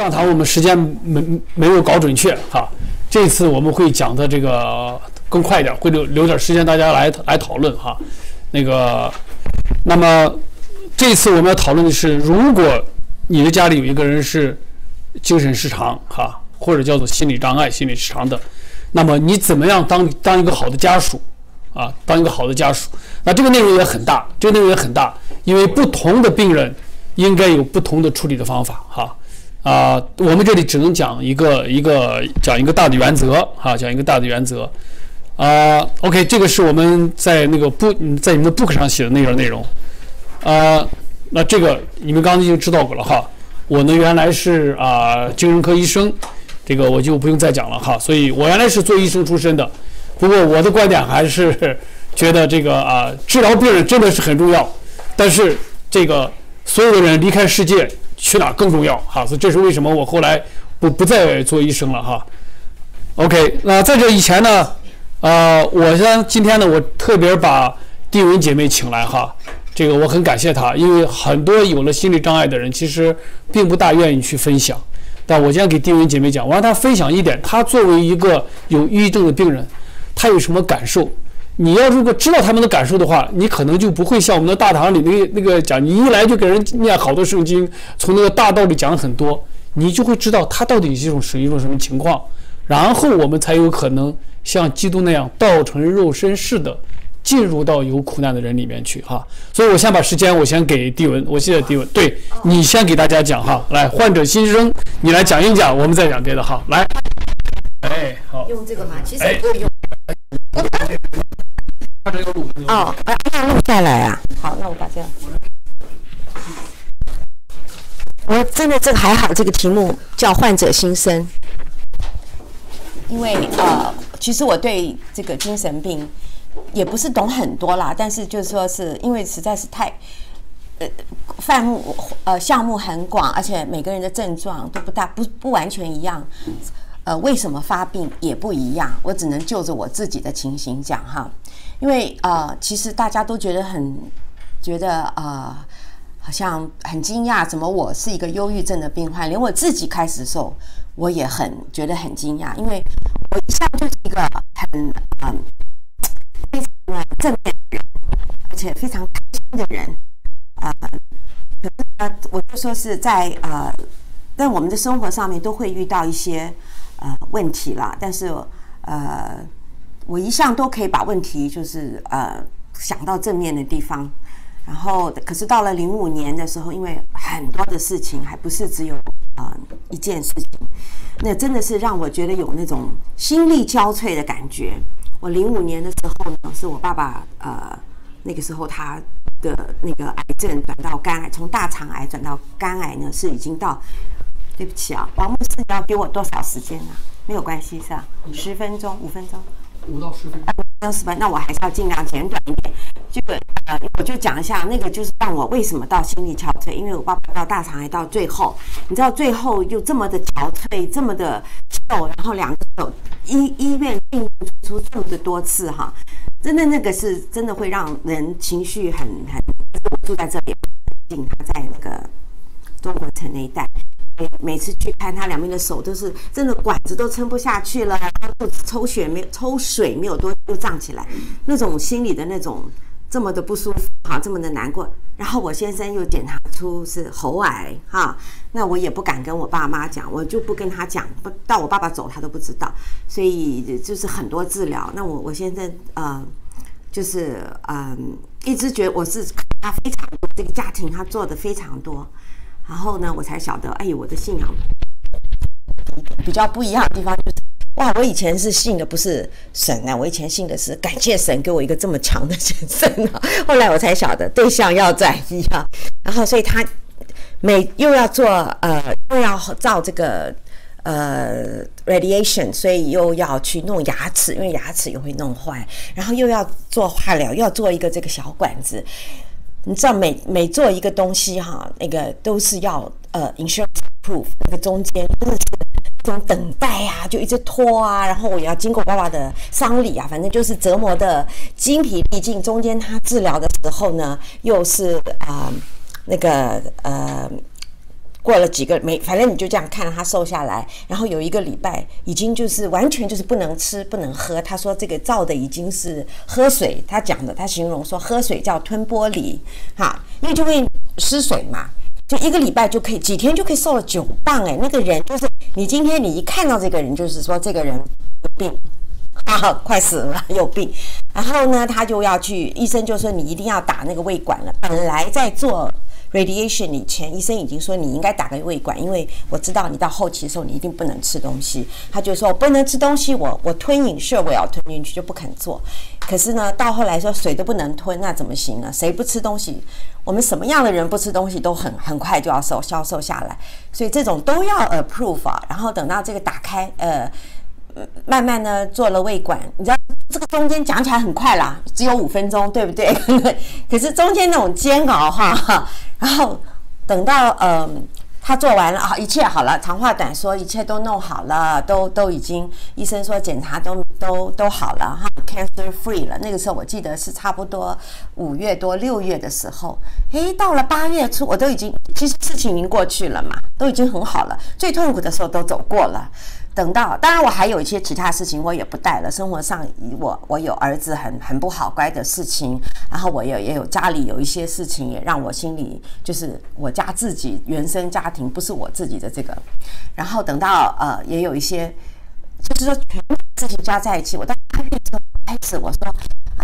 上堂我们时间没没有搞准确哈，这次我们会讲的这个更快一点，会留留点时间大家来来讨论哈。那个，那么这次我们要讨论的是，如果你的家里有一个人是精神失常哈，或者叫做心理障碍、心理失常的，那么你怎么样当当一个好的家属啊？当一个好的家属，那这个内容也很大，这个内容也很大，因为不同的病人应该有不同的处理的方法哈。啊我们这里只能讲一个一个讲一个大的原则哈，讲一个大的原则。啊，OK，这个是我们在那个不在你们的 book 上写的那个内容。啊，那这个你们刚刚已经知道过了哈。我呢原来是啊精神科医生，这个我就不用再讲了哈。所以我原来是做医生出身的，不过我的观点还是 觉得这个啊治疗病人真的是很重要，但是这个所有的人离开世界。去哪更重要哈，所以这是为什么我后来不不再做医生了哈。OK，那在这以前呢，呃，我先今天呢，我特别把丁文姐妹请来哈，这个我很感谢她，因为很多有了心理障碍的人其实并不大愿意去分享，但我今天给丁文姐妹讲，我让她分享一点，她作为一个有抑郁症的病人，她有什么感受。你要如果知道他们的感受的话，你可能就不会像我们的大堂里那那个讲，你一来就给人念好多圣经，从那个大道理讲很多，你就会知道他到底是一种属于一种什么情况，然后我们才有可能像基督那样道成肉身似的进入到有苦难的人里面去哈。所以我先把时间我先给蒂文，我谢谢蒂文，对你先给大家讲哈，来患者新生，你来讲一讲，我们再讲别的哈，来，哎好，用这个嘛？其实不用。哦，哎，要录下来啊！好，那我把这样。我真的这个还好，这个题目叫患者心声。因为呃，其实我对这个精神病也不是懂很多啦，但是就是说是因为实在是太呃范目呃项目很广，而且每个人的症状都不大不不完全一样，呃，为什么发病也不一样？我只能就着我自己的情形讲哈。因为呃，其实大家都觉得很觉得呃，好像很惊讶，怎么我是一个忧郁症的病患？连我自己开始的时候，我也很觉得很惊讶，因为我一向就是一个很嗯非常正面的人，而且非常开心的人啊。可是呢，我就说是在呃，在我们的生活上面都会遇到一些呃问题啦，但是呃。我一向都可以把问题就是呃想到正面的地方，然后可是到了零五年的时候，因为很多的事情还不是只有呃一件事情，那真的是让我觉得有那种心力交瘁的感觉。我零五年的时候呢，是我爸爸呃那个时候他的那个癌症转到肝癌，从大肠癌转到肝癌呢是已经到，对不起啊，王牧师你要给我多少时间呢？没有关系是吧？十分钟，五分钟。五到十分，到十分，那我还是要尽量简短一点。这个呃，我就讲一下，那个就是让我为什么到心力憔悴，因为我爸爸到大肠癌到最后，你知道最后又这么的憔悴，这么的瘦，然后两个手医医院进出这么的多次哈，真的那个是真的会让人情绪很很。我住在这里，近他在那个中国城那一带。每次去看他两边的手都是真的管子都撑不下去了，肚子抽血没有抽水没有多就胀起来，那种心里的那种这么的不舒服哈，这么的难过。然后我先生又检查出是喉癌哈，那我也不敢跟我爸妈讲，我就不跟他讲，不到我爸爸走他都不知道，所以就是很多治疗。那我我现在呃就是嗯一直觉得我是他非常多这个家庭他做的非常多。然后呢，我才晓得，哎，我的信仰比较不一样的地方就是，哇，我以前是信的不是神啊，我以前信的是感谢神给我一个这么强的先生啊。后来我才晓得对象要在一啊，然后所以他每又要做呃，又要照这个呃 radiation，所以又要去弄牙齿，因为牙齿又会弄坏，然后又要做化疗，又要做一个这个小管子。你知道每每做一个东西哈，那个都是要呃 insure proof，那个中间真的是这种等待啊，就一直拖啊，然后我也要经过爸爸的丧礼啊，反正就是折磨的精疲力尽。中间他治疗的时候呢，又是啊那个呃过了几个没，反正你就这样看着他瘦下来，然后有一个礼拜已经就是完全就是不能吃不能喝。他说这个照的已经是喝水，他讲的他形容说喝水叫吞玻璃，哈，因为就会失水嘛，就一个礼拜就可以几天就可以瘦了九磅哎，那个人就是你今天你一看到这个人就是说这个人有病，啊，快死了有病，然后呢他就要去医生就说你一定要打那个胃管了，本来在做。Radiation 以前医生已经说你应该打个胃管，因为我知道你到后期的时候你一定不能吃东西。他就说不能吃东西，我我吞饮是我要吞进去就不肯做。可是呢，到后来说水都不能吞，那怎么行呢？谁不吃东西？我们什么样的人不吃东西都很很快就要瘦消瘦下来，所以这种都要 approve 啊。然后等到这个打开，呃，慢慢呢做了胃管，你知道这个中间讲起来很快啦，只有五分钟，对不对？可是中间那种煎熬哈。然后等到嗯，他做完了啊，一切好了。长话短说，一切都弄好了，都都已经医生说检查都都都好了哈，cancer free 了。那个时候我记得是差不多五月多六月的时候，诶，到了八月初，我都已经其实事情已经过去了嘛，都已经很好了，最痛苦的时候都走过了。等到，当然我还有一些其他事情，我也不带了。生活上，我我有儿子很很不好乖的事情，然后我也也有家里有一些事情，也让我心里就是我家自己原生家庭不是我自己的这个。然后等到呃，也有一些，就是说全部事情加在一起，我到八月之后开始我说。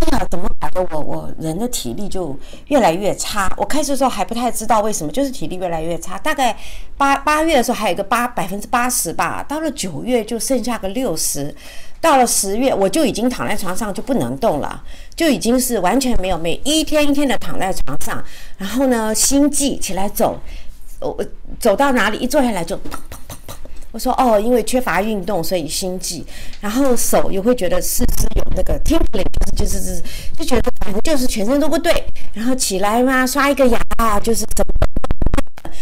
哎呀，怎么搞的？我我人的体力就越来越差。我开始的时候还不太知道为什么，就是体力越来越差。大概八八月的时候还有个八百分之八十吧，到了九月就剩下个六十，到了十月我就已经躺在床上就不能动了，就已经是完全没有，每一天一天的躺在床上，然后呢心悸起来走，我走到哪里一坐下来就。我说哦，因为缺乏运动，所以心悸，然后手也会觉得四肢有那个 tingling，就是就是就觉得反正就是全身都不对，然后起来嘛，刷一个牙啊，就是怎么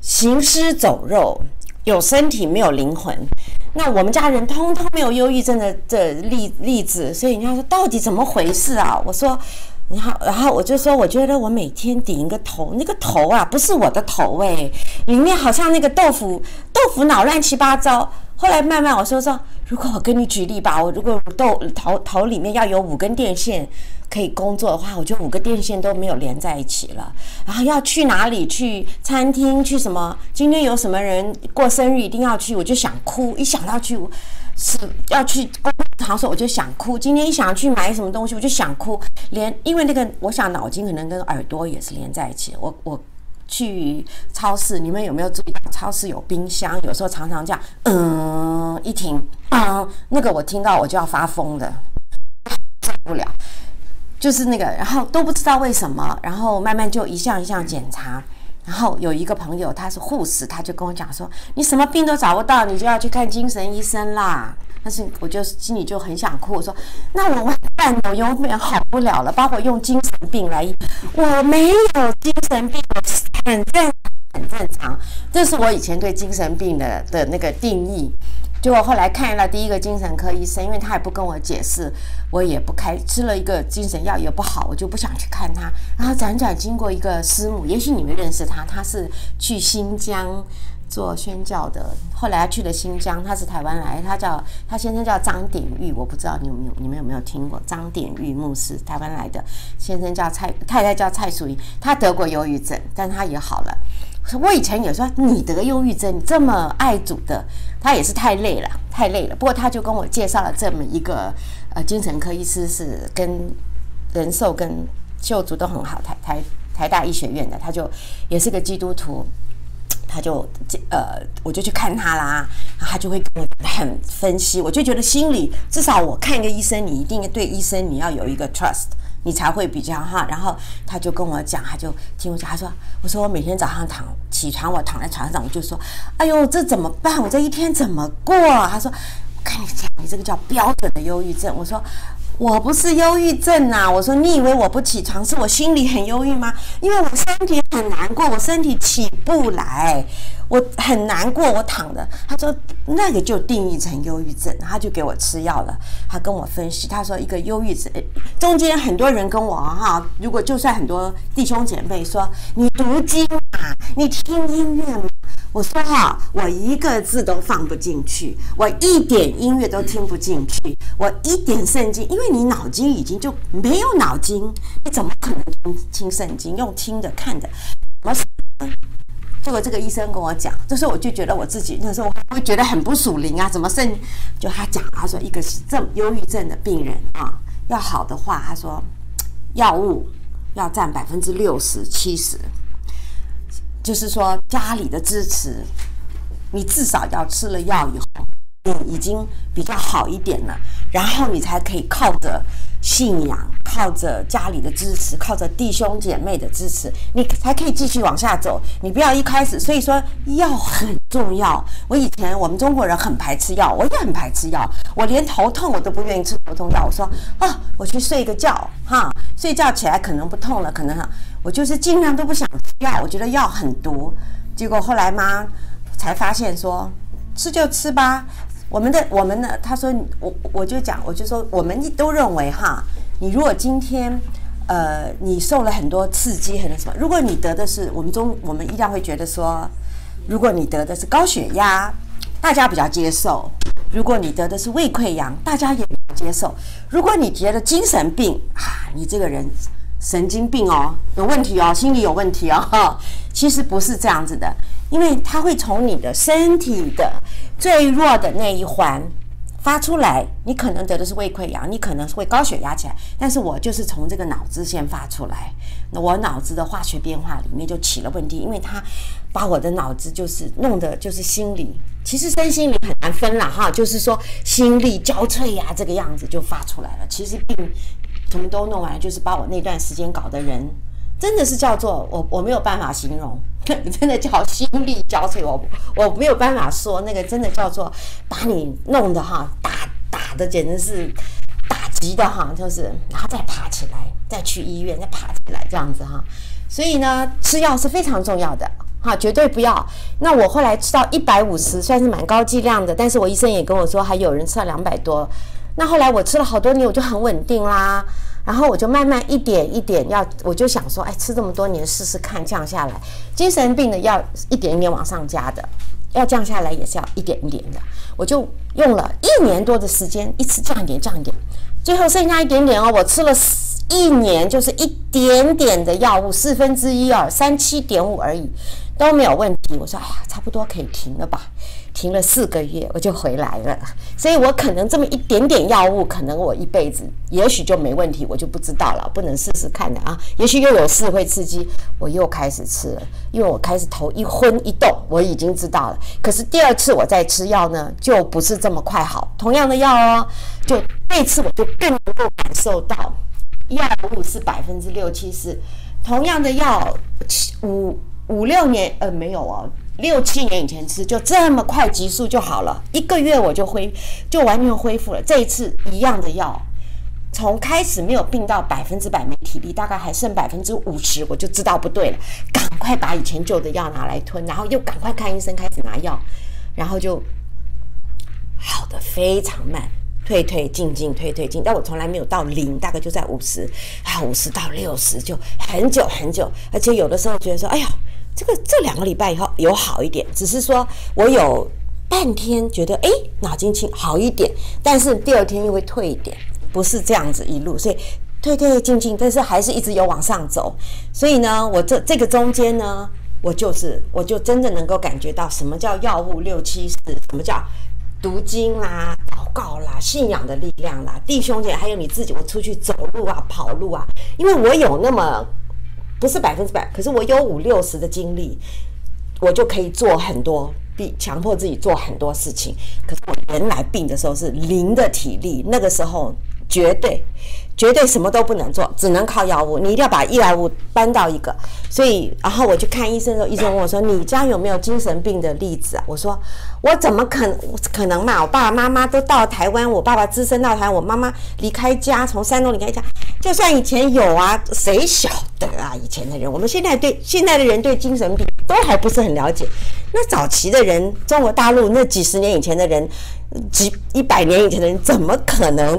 行尸走肉，有身体没有灵魂。那我们家人通通没有忧郁症的这例例子，所以人家说到底怎么回事啊？我说。然后，然后我就说，我觉得我每天顶一个头，那个头啊，不是我的头哎，里面好像那个豆腐豆腐脑乱七八糟。后来慢慢我说说，如果我跟你举例吧，我如果豆头头里面要有五根电线可以工作的话，我就五个电线都没有连在一起了。然后要去哪里？去餐厅？去什么？今天有什么人过生日一定要去，我就想哭，一想到去。是要去工常说，我就想哭。今天一想去买什么东西，我就想哭。连因为那个，我想脑筋可能跟耳朵也是连在一起。我我去超市，你们有没有注意到超市有冰箱？有时候常常这样，嗯，一停，嗯，那个我听到我就要发疯的，受不了。就是那个，然后都不知道为什么，然后慢慢就一项一项检查。然后有一个朋友，他是护士，他就跟我讲说：“你什么病都找不到，你就要去看精神医生啦。”但是我就心里就很想哭，我说：“那我完蛋了，我永远好不了了。”包括用精神病来，我没有精神病，很正常很正常。这是我以前对精神病的的那个定义。就我后来看了第一个精神科医生，因为他也不跟我解释，我也不开吃了一个精神药也不好，我就不想去看他。然后辗转经过一个师母，也许你们认识他，他是去新疆做宣教的，后来他去了新疆，他是台湾来，他叫他先生叫张典玉，我不知道你有没有你们有没有听过张典玉牧师，台湾来的先生叫蔡太太叫蔡淑仪，他得过忧郁症，但他也好了。我以前也说你得忧郁症，你这么爱主的，他也是太累了，太累了。不过他就跟我介绍了这么一个呃精神科医师，是跟人寿跟秀竹都很好，台台台大医学院的，他就 也是个基督徒，他就呃我就去看他啦，他就会跟我很分析，我就觉得心里至少我看一个医生，你一定对医生你要有一个 trust。你才会比较哈，然后他就跟我讲，他就听我讲，他说，我说我每天早上躺起床，我躺在床上，我就说，哎呦，这怎么办？我这一天怎么过？他说，我跟你讲，你这个叫标准的忧郁症。我说。我不是忧郁症呐，我说你以为我不起床是我心里很忧郁吗？因为我身体很难过，我身体起不来，我很难过，我躺着。他说那个就定义成忧郁症，他就给我吃药了。他跟我分析，他说一个忧郁症中间很多人跟我哈，如果就算很多弟兄姐妹说你读经嘛，你听音乐嘛，我说哈，我一个字都放不进去，我一点音乐都听不进去，我一点圣经，因为你脑筋已经就没有脑筋，你怎么可能听听圣经？用听的、看的，怎么？结果这个医生跟我讲，这时候我就觉得我自己那时候我会觉得很不属灵啊，怎么圣？就他讲，他说一个是这忧郁症的病人啊，要好的话，他说药物要占百分之六十七十。就是说，家里的支持，你至少要吃了药以后，你已经比较好一点了，然后你才可以靠着信仰、靠着家里的支持、靠着弟兄姐妹的支持，你才可以继续往下走。你不要一开始，所以说药很重要。我以前我们中国人很排斥药，我也很排斥药，我连头痛我都不愿意吃头痛药。我说啊，我去睡个觉，哈，睡觉起来可能不痛了，可能哈。我就是尽量都不想吃药，我觉得药很毒。结果后来妈才发现说，吃就吃吧。我们的我们呢，他说我我就讲，我就说我们都认为哈，你如果今天呃你受了很多刺激，很多什么，如果你得的是我们中我们一样会觉得说，如果你得的是高血压，大家比较接受；如果你得的是胃溃疡，大家也接受；如果你觉得精神病啊，你这个人。神经病哦，有问题哦，心理有问题哦，其实不是这样子的，因为它会从你的身体的最弱的那一环发出来，你可能得的是胃溃疡，你可能会高血压起来，但是我就是从这个脑子先发出来，那我脑子的化学变化里面就起了问题，因为它把我的脑子就是弄的，就是心理，其实身心灵很难分了哈，就是说心力交瘁呀，这个样子就发出来了，其实病。什么都弄完了，就是把我那段时间搞的人，真的是叫做我我没有办法形容，真的叫心力交瘁。我我没有办法说那个真的叫做把你弄的哈打打的简直是打击的哈，就是然后再爬起来，再去医院再爬起来这样子哈。所以呢，吃药是非常重要的哈，绝对不要。那我后来吃到一百五十，算是蛮高剂量的，但是我医生也跟我说，还有人吃到两百多。那后来我吃了好多年，我就很稳定啦。然后我就慢慢一点一点要，我就想说，哎，吃这么多年试试看降下来。精神病的药一点一点往上加的，要降下来也是要一点一点的。我就用了一年多的时间，一次降一点降一点，最后剩下一点点哦。我吃了一年，就是一点点的药物，四分之一二，三七点五而已，都没有问题。我说，哎呀，差不多可以停了吧。停了四个月，我就回来了，所以我可能这么一点点药物，可能我一辈子也许就没问题，我就不知道了，不能试试看的啊。也许又有事会刺激，我又开始吃了，因为我开始头一昏一动，我已经知道了。可是第二次我再吃药呢，就不是这么快好。同样的药哦，就那次我就更能够感受到药物是百分之六七十，同样的药五五六年呃没有哦。六七年以前吃就这么快急速就好了，一个月我就恢就完全恢复了。这一次一样的药，从开始没有病到百分之百没体力，大概还剩百分之五十，我就知道不对了，赶快把以前旧的药拿来吞，然后又赶快看医生开始拿药，然后就好的非常慢，退退进进退退进，但我从来没有到零，大概就在五十啊五十到六十就很久很久，而且有的时候觉得说，哎呀。这个这两个礼拜以后有好一点，只是说我有半天觉得哎脑筋清好一点，但是第二天又会退一点，不是这样子一路，所以退退进进，但是还是一直有往上走。所以呢，我这这个中间呢，我就是我就真的能够感觉到什么叫药物六七十，什么叫读经啦、祷告啦、信仰的力量啦，弟兄姐还有你自己，我出去走路啊、跑路啊，因为我有那么。不是百分之百，可是我有五六十的精力，我就可以做很多，逼强迫自己做很多事情。可是我原来病的时候是零的体力，那个时候绝对。绝对什么都不能做，只能靠药物。你一定要把依赖物搬到一个。所以，然后我去看医生的时候，医生问我说：“你家有没有精神病的例子啊？”我说：“我怎么可能可能嘛？我爸爸妈妈都到台湾，我爸爸只身到台湾，我妈妈离开家，从山东离开家。就算以前有啊，谁晓得啊？以前的人，我们现在对现在的人对精神病都还不是很了解。那早期的人，中国大陆那几十年以前的人，几一百年以前的人，怎么可能？”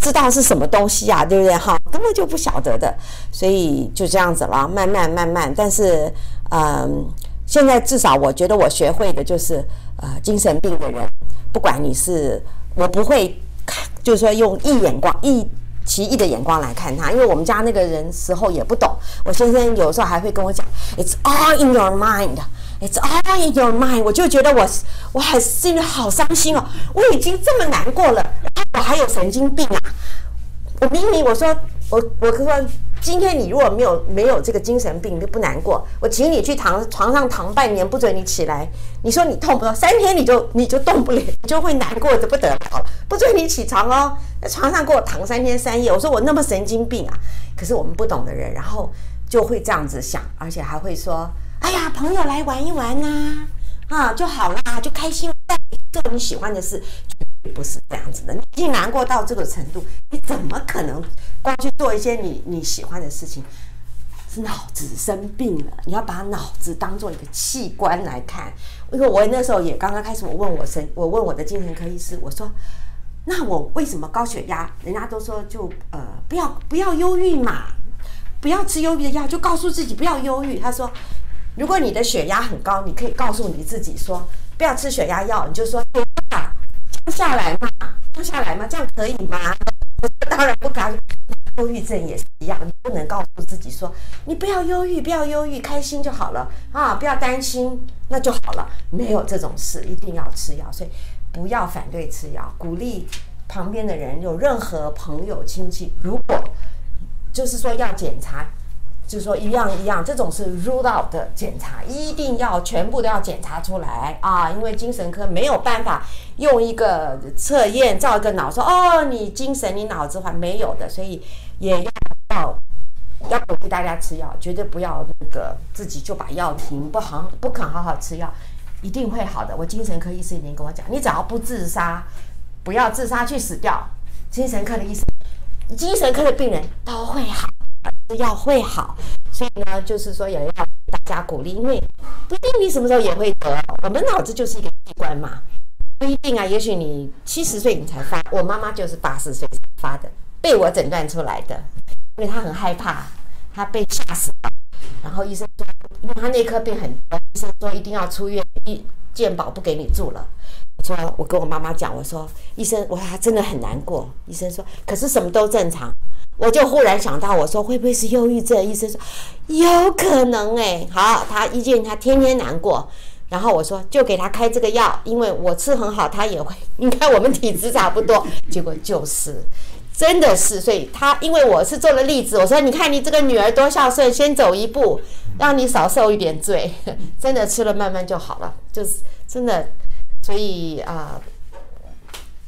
知道是什么东西呀，对不对？哈，根本就不晓得的，所以就这样子了，慢慢慢慢。但是，嗯，现在至少我觉得我学会的就是，呃，精神病的人，不管你是，我不会看，就是说用异眼光、异奇异的眼光来看他，因为我们家那个人时候也不懂。我先生有时候还会跟我讲，It's all in your mind。It's all in your mind，我就觉得我我很心里好伤心哦，我已经这么难过了，然后我还有神经病啊！我明明我说我我说今天你如果没有没有这个精神病，就不难过。我请你去躺床上躺半年，不准你起来。你说你痛不痛？三天你就你就动不了，你就会难过的不得了，不准你起床哦。在床上给我躺三天三夜。我说我那么神经病啊！可是我们不懂的人，然后就会这样子想，而且还会说：“哎呀，朋友来玩一玩呐、啊，就好啦，就开心，做你喜欢的事。”绝对不是这样子的，你已经难过到这个程度，你怎么可能光去做一些你你喜欢的事情？是脑子生病了，你要把脑子当做一个器官来看。因为我那时候也刚刚开始，我问我神，我问我的精神科医师，我说，那我为什么高血压？人家都说就呃不要不要忧郁嘛，不要吃忧郁的药，就告诉自己不要忧郁。他说，如果你的血压很高，你可以告诉你自己说不要吃血压药，你就说啊降下来嘛，降下来嘛，这样可以吗？当然不敢。忧郁症也是一样，你不能告诉自己说你不要忧郁，不要忧郁，开心就好了啊，不要担心，那就好了。没有这种事，一定要吃药，所以。不要反对吃药，鼓励旁边的人，有任何朋友亲戚，如果就是说要检查。就是说一样一样，这种是 rule out 的检查，一定要全部都要检查出来啊！因为精神科没有办法用一个测验照一个脑说哦，你精神你脑子还没有的，所以也要要鼓励大家吃药，绝对不要那个自己就把药停，不好不肯好好吃药，一定会好的。我精神科医生已经跟我讲，你只要不自杀，不要自杀去死掉，精神科的医生，精神科的病人都会好。要会好，所以呢，就是说也要大家鼓励，因为不一定你什么时候也会得。我们脑子就是一个器官嘛，不一定啊。也许你七十岁你才发，我妈妈就是八十岁发的，被我诊断出来的，因为她很害怕，她被吓死了。然后医生说，因为她那颗病很多，医生说一定要出院，医健保不给你住了。我说我跟我妈妈讲，我说医生，我说她真的很难过。医生说，可是什么都正常。我就忽然想到，我说会不会是忧郁症？医生说有可能哎、好，他一见他天天难过，然后我说就给他开这个药，因为我吃很好，他也会。你看 我们体质差不多，结果就是真的是，所以他因为我是做了例子，我说你看你这个女儿多孝顺，先走一步，让你少受一点罪，真的吃了慢慢就好了，就是真的，所以啊、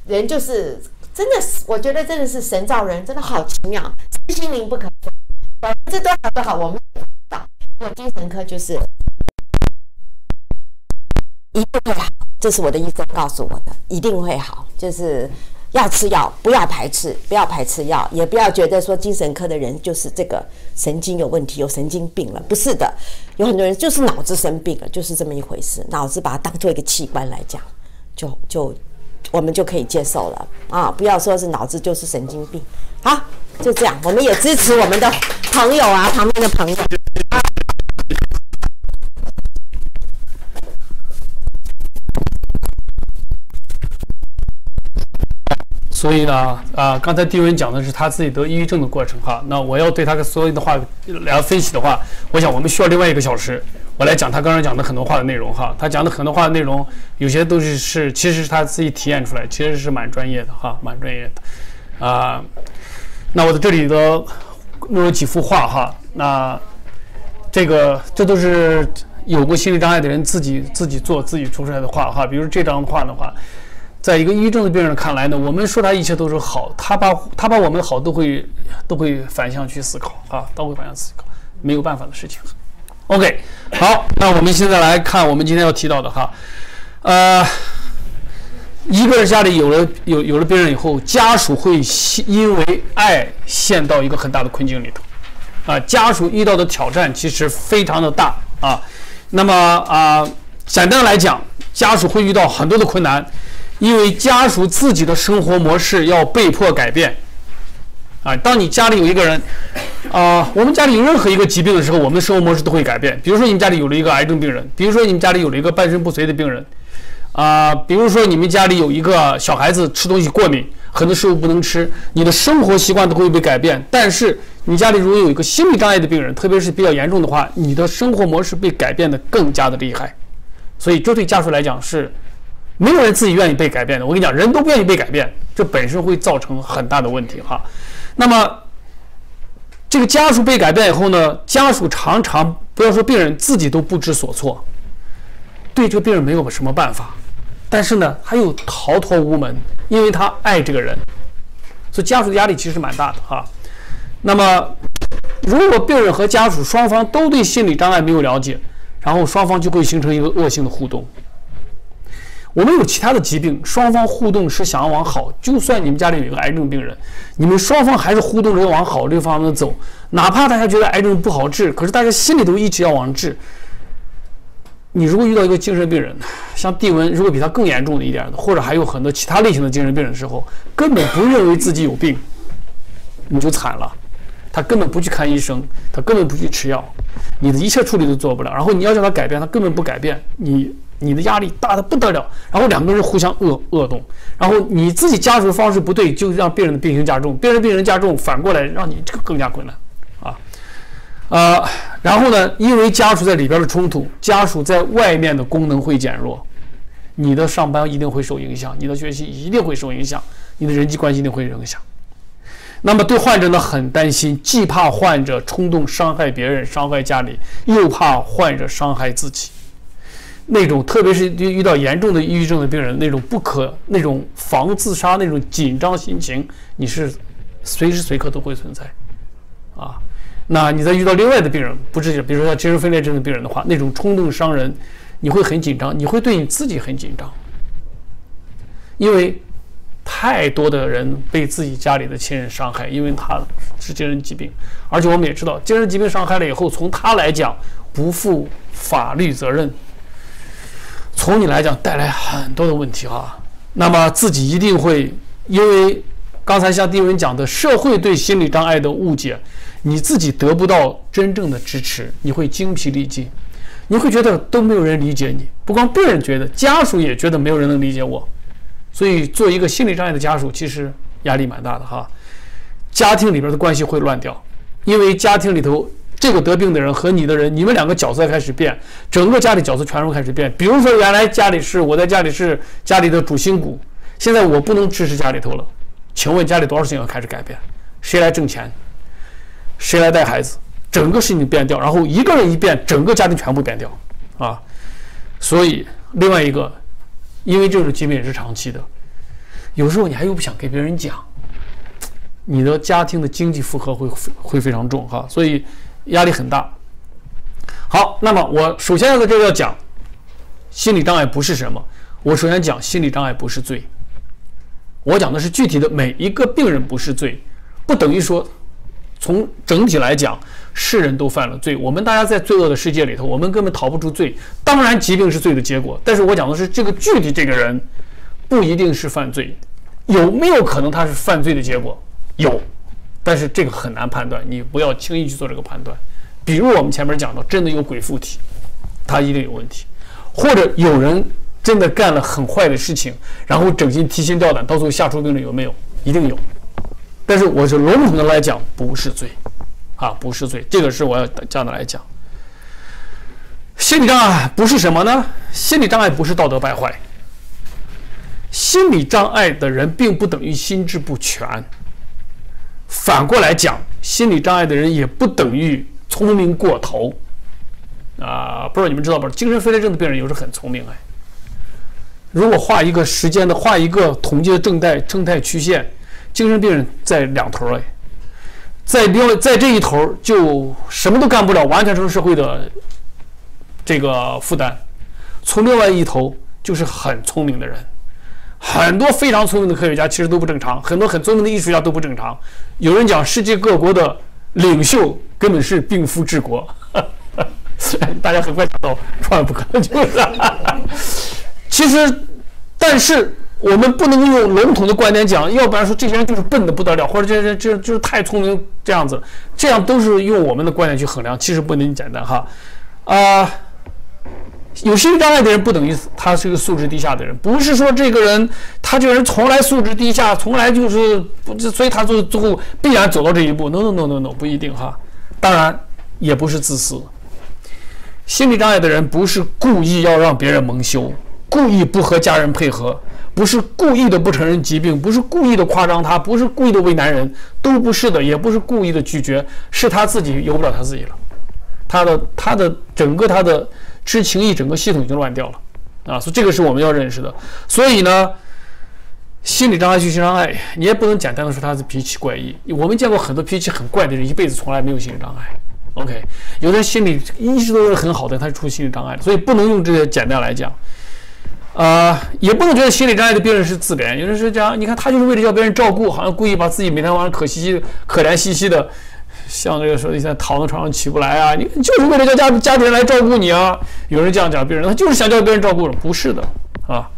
人就是。真的是，我觉得真的是神造人，真的好奇妙，身心灵不可分。百分之多少多好，我们也不知道。我精神科就是一定会好，这是我的医生告诉我的，一定会好。就是要吃药，不要排斥，不要排斥药，也不要觉得说精神科的人就是这个神经有问题，有神经病了，不是的。有很多人就是脑子生病了，就是这么一回事。脑子把它当做一个器官来讲，就就。我们就可以接受了啊！不要说是脑子就是神经病，好，就这样。我们也支持我们的朋友啊，旁边的朋友。所以呢，啊、刚才丁文讲的是他自己得抑郁症的过程哈。那我要对他的所有的话来分析的话，我想我们需要另外一个小时，我来讲他刚刚讲的很多话的内容哈。他讲的很多话的内容，有些东西是其实是他自己体验出来，其实是蛮专业的哈，蛮专业的。啊、那我在这里的录了几幅画哈，那这个这都是有过心理障碍的人自己自己做自己做出来的画哈。比如这张画的话。在一个抑郁症的病人看来呢，我们说他一切都是好，他把他把我们的好都会都会反向去思考啊，都会反向思考，没有办法的事情。OK，好，那我们现在来看我们今天要提到的哈，呃，一个人家里有了有有了病人以后，家属会因为爱陷到一个很大的困境里头，啊，家属遇到的挑战其实非常的大啊。那么啊，简单来讲，家属会遇到很多的困难。因为家属自己的生活模式要被迫改变，啊，当你家里有一个人，啊，我们家里有任何一个疾病的时候，我们的生活模式都会改变。比如说你们家里有了一个癌症病人，比如说你们家里有了一个半身不遂的病人，啊，比如说你们家里有一个小孩子吃东西过敏，很多食物不能吃，你的生活习惯都会被改变。但是你家里如果有一个心理障碍的病人，特别是比较严重的话，你的生活模式被改变的更加的厉害。所以这对家属来讲是没有人自己愿意被改变的。我跟你讲，人都不愿意被改变，这本身会造成很大的问题哈。那么，这个家属被改变以后呢，家属常常不要说病人自己都不知所措，对这个病人没有什么办法，但是呢，他又逃脱无门，因为他爱这个人，所以家属的压力其实蛮大的哈。那么，如果病人和家属双方都对心理障碍没有了解，然后双方就会形成一个恶性的互动。我们有其他的疾病，双方互动是想要往好。就算你们家里有一个癌症病人，你们双方还是互动着往好这个方向走。哪怕大家觉得癌症不好治，可是大家心里都一直要往治。你如果遇到一个精神病人，像地文，如果比他更严重的一点的，或者还有很多其他类型的精神病人的时候，根本不认为自己有病，你就惨了。他根本不去看医生，他根本不去吃药，你的一切处理都做不了。然后你要叫他改变，他根本不改变。你。你的压力大的不得了，然后两个人互相恶恶动，然后你自己家属的方式不对，就让病人的病情加重，病人病人加重，反过来让你这个更加困难，啊，呃，然后呢，因为家属在里边的冲突，家属在外面的功能会减弱，你的上班一定会受影响，你的学习一定会受影响，你的人际关系一定会影响。那么对患者呢很担心，既怕患者冲动伤害别人、伤害家里，又怕患者伤害自己。那种，特别是遇到严重的抑郁症的病人，那种不可、那种防自杀那种紧张心情，你是随时随刻都会存在，啊，那你在遇到另外的病人，不是比如说像精神分裂症的病人的话，那种冲动伤人，你会很紧张，你会对你自己很紧张，因为太多的人被自己家里的亲人伤害，因为他是精神疾病，而且我们也知道，精神疾病伤害了以后，从他来讲不负法律责任。从你来讲带来很多的问题哈，那么自己一定会因为刚才像丁文讲的社会对心理障碍的误解，你自己得不到真正的支持，你会精疲力尽，你会觉得都没有人理解你，不光病人觉得，家属也觉得没有人能理解我，所以做一个心理障碍的家属其实压力蛮大的哈，家庭里边的关系会乱掉，因为家庭里头。这个得病的人和你的人，你们两个角色开始变，整个家里角色全都开始变。比如说，原来家里是我在家里是家里的主心骨，现在我不能支持家里头了。请问家里多少事情要开始改变？谁来挣钱？谁来带孩子？整个事情变掉，然后一个人一变，整个家庭全部变掉啊！所以，另外一个，因为这种疾病也是长期的，有时候你还又不想给别人讲，你的家庭的经济负荷会会非常重哈，所以。压力很大。好，那么我首先要在这要讲，心理障碍不是什么。我首先讲心理障碍不是罪。我讲的是具体的每一个病人不是罪，不等于说从整体来讲，世人都犯了罪。我们大家在罪恶的世界里头，我们根本逃不出罪。当然，疾病是罪的结果，但是我讲的是这个具体这个人不一定是犯罪，有没有可能他是犯罪的结果？有。但是这个很难判断，你不要轻易去做这个判断。比如我们前面讲到，真的有鬼附体，他一定有问题；或者有人真的干了很坏的事情，然后整心提心吊胆，到最后吓出病人，有没有？一定有。但是我是笼统的来讲，不是罪，啊，不是罪。这个是我要这样的来讲。心理障碍不是什么呢？心理障碍不是道德败坏。心理障碍的人并不等于心智不全。反过来讲，心理障碍的人也不等于聪明过头，啊，不知道你们知道不？精神分裂症的病人有时候很聪明哎。如果画一个时间的，画一个统计的正态正态曲线，精神病人在两头哎，在另外在这一头就什么都干不了，完全成社会的这个负担；从另外一头就是很聪明的人。很多非常聪明的科学家其实都不正常，很多很聪明的艺术家都不正常。有人讲世界各国的领袖根本是病夫治国，大家很快想到，创不可能就是。其实，但是我们不能用笼统的观点讲，要不然说这些人就是笨的不得了，或者这些人就就是太聪明这样子，这样都是用我们的观点去衡量，其实不能简单哈。啊，有心理障碍的人不等于他是个素质低下的人，不是说这个人他这个人从来素质低下，从来就是不，所以他最最后必然走到这一步。No No No No No，不一定哈。当然也不是自私。心理障碍的人不是故意要让别人蒙羞，故意不和家人配合。不是故意的不承认疾病，不是故意的夸张他，不是故意的为难人，都不是的，也不是故意的拒绝，是他自己由不了他自己了，他的他的整个他的知情意整个系统已经乱掉了，啊，所以这个是我们要认识的。所以呢，心理障碍、心理障碍，你也不能简单的说他是脾气怪异。我们见过很多脾气很怪的人，一辈子从来没有心理障碍。OK，有的人心理一直都是很好的，他是出心理障碍，所以不能用这些简单来讲。啊，也不能觉得心理障碍的病人是自怜。有人是这样，你看他就是为了叫别人照顾，好像故意把自己每天晚上可兮兮、可怜兮兮的，像这个说现在躺在床上起不来啊，你就是为了叫家家里人来照顾你啊。有人这样讲病人，他就是想叫别人照顾，不是的啊。